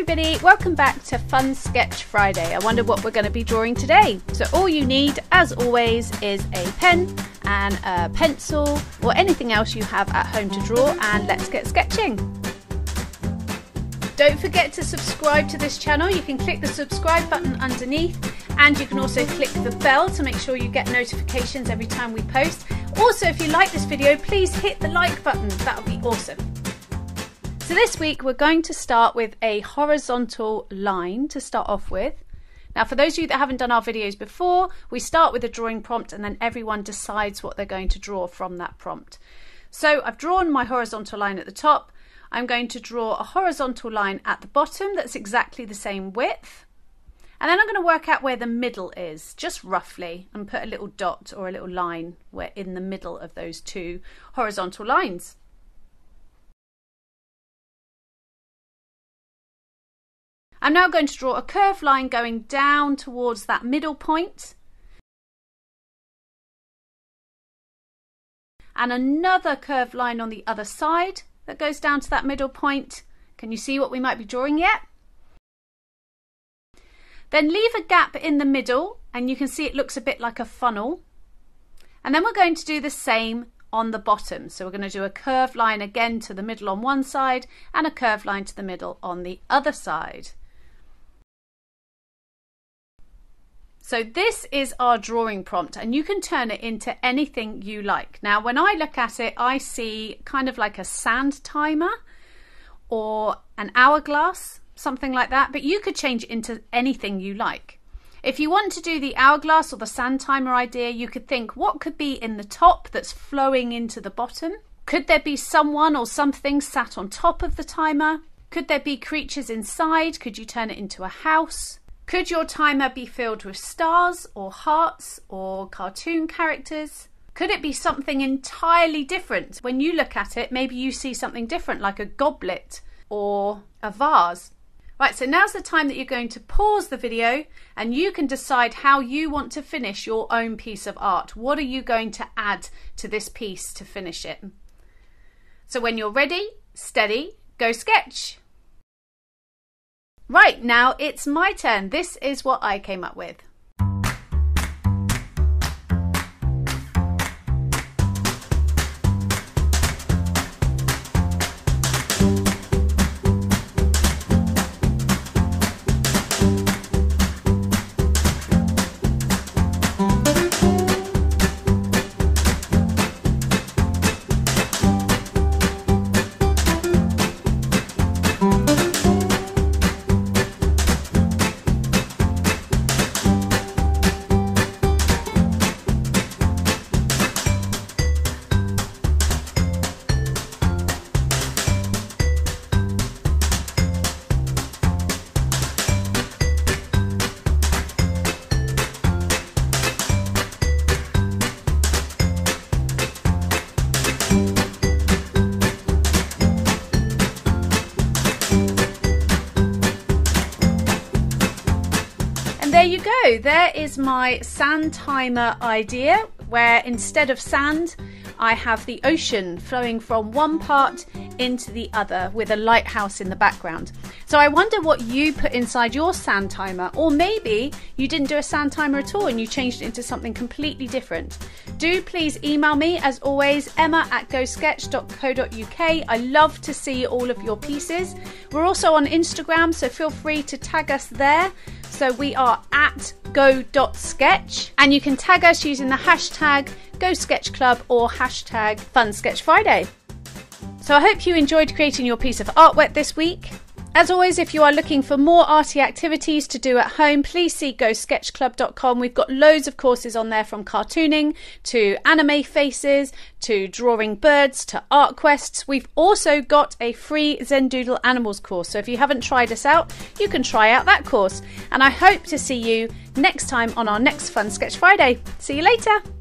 everybody, welcome back to Fun Sketch Friday. I wonder what we're going to be drawing today. So all you need, as always, is a pen and a pencil or anything else you have at home to draw and let's get sketching. Don't forget to subscribe to this channel. You can click the subscribe button underneath and you can also click the bell to make sure you get notifications every time we post. Also, if you like this video, please hit the like button. That would be awesome. So this week we're going to start with a horizontal line to start off with. Now for those of you that haven't done our videos before, we start with a drawing prompt and then everyone decides what they're going to draw from that prompt. So I've drawn my horizontal line at the top. I'm going to draw a horizontal line at the bottom that's exactly the same width. And then I'm going to work out where the middle is, just roughly, and put a little dot or a little line where in the middle of those two horizontal lines. I'm now going to draw a curved line going down towards that middle point. And another curved line on the other side that goes down to that middle point. Can you see what we might be drawing yet? Then leave a gap in the middle and you can see it looks a bit like a funnel. And then we're going to do the same on the bottom. So we're going to do a curved line again to the middle on one side and a curved line to the middle on the other side. So this is our drawing prompt and you can turn it into anything you like. Now when I look at it I see kind of like a sand timer or an hourglass, something like that, but you could change it into anything you like. If you want to do the hourglass or the sand timer idea, you could think what could be in the top that's flowing into the bottom? Could there be someone or something sat on top of the timer? Could there be creatures inside? Could you turn it into a house? Could your timer be filled with stars or hearts or cartoon characters? Could it be something entirely different? When you look at it, maybe you see something different like a goblet or a vase. Right, so now's the time that you're going to pause the video and you can decide how you want to finish your own piece of art. What are you going to add to this piece to finish it? So when you're ready, steady, go sketch. Right, now it's my turn. This is what I came up with. There you go. There is my sand timer idea where instead of sand, I have the ocean flowing from one part into the other with a lighthouse in the background. So I wonder what you put inside your sand timer, or maybe you didn't do a sand timer at all and you changed it into something completely different. Do please email me, as always, emma at gosketch.co.uk. I love to see all of your pieces. We're also on Instagram, so feel free to tag us there. So we are at go.sketch and you can tag us using the hashtag GoSketchClub or hashtag FunSketchFriday. So I hope you enjoyed creating your piece of artwork this week. As always, if you are looking for more arty activities to do at home, please see gosketchclub.com. We've got loads of courses on there from cartooning to anime faces to drawing birds to art quests. We've also got a free Zendoodle Animals course. So if you haven't tried us out, you can try out that course. And I hope to see you next time on our next Fun Sketch Friday. See you later.